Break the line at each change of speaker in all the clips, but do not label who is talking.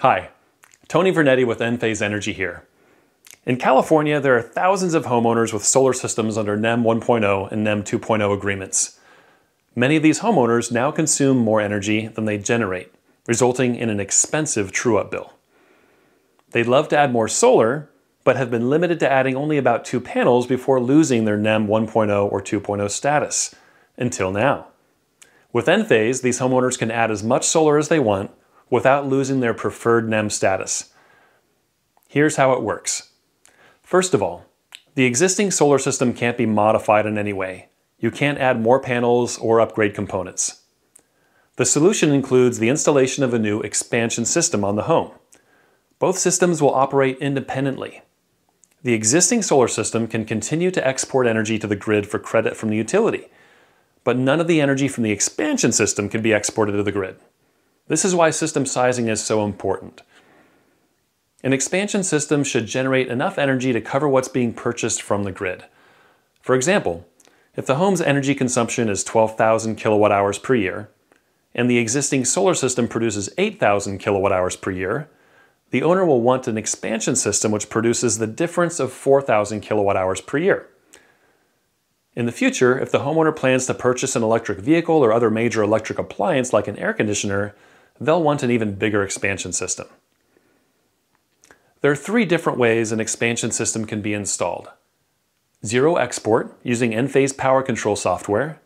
Hi, Tony Vernetti with Enphase Energy here. In California, there are thousands of homeowners with solar systems under NEM 1.0 and NEM 2.0 agreements. Many of these homeowners now consume more energy than they generate, resulting in an expensive true-up bill. They'd love to add more solar, but have been limited to adding only about two panels before losing their NEM 1.0 or 2.0 status, until now. With Enphase, these homeowners can add as much solar as they want without losing their preferred NEM status. Here's how it works. First of all, the existing solar system can't be modified in any way. You can't add more panels or upgrade components. The solution includes the installation of a new expansion system on the home. Both systems will operate independently. The existing solar system can continue to export energy to the grid for credit from the utility, but none of the energy from the expansion system can be exported to the grid. This is why system sizing is so important. An expansion system should generate enough energy to cover what's being purchased from the grid. For example, if the home's energy consumption is 12,000 kilowatt hours per year, and the existing solar system produces 8,000 kilowatt hours per year, the owner will want an expansion system which produces the difference of 4,000 kilowatt hours per year. In the future, if the homeowner plans to purchase an electric vehicle or other major electric appliance like an air conditioner, they'll want an even bigger expansion system. There are three different ways an expansion system can be installed. Zero export using Enphase power control software,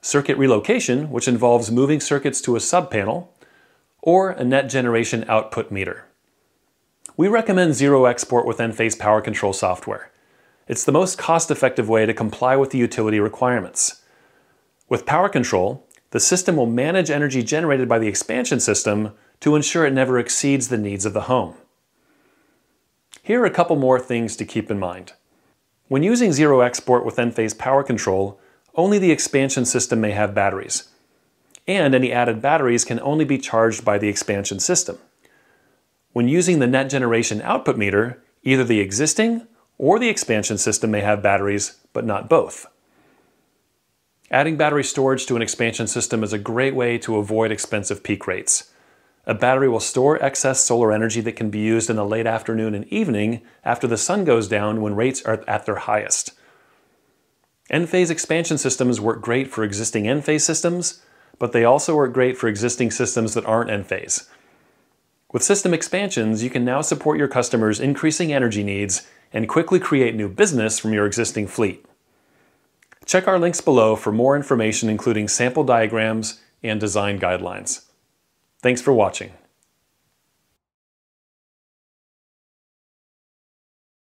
circuit relocation, which involves moving circuits to a subpanel, or a net generation output meter. We recommend zero export with Enphase power control software. It's the most cost-effective way to comply with the utility requirements. With power control, the system will manage energy generated by the expansion system to ensure it never exceeds the needs of the home. Here are a couple more things to keep in mind. When using zero export with Enphase Power Control, only the expansion system may have batteries. And any added batteries can only be charged by the expansion system. When using the net generation output meter, either the existing or the expansion system may have batteries, but not both. Adding battery storage to an expansion system is a great way to avoid expensive peak rates. A battery will store excess solar energy that can be used in the late afternoon and evening after the sun goes down when rates are at their highest. Enphase expansion systems work great for existing Enphase systems, but they also work great for existing systems that aren't Enphase. With system expansions, you can now support your customers' increasing energy needs and quickly create new business from your existing fleet. Check our links below for more information including sample diagrams and design guidelines. Thanks for watching.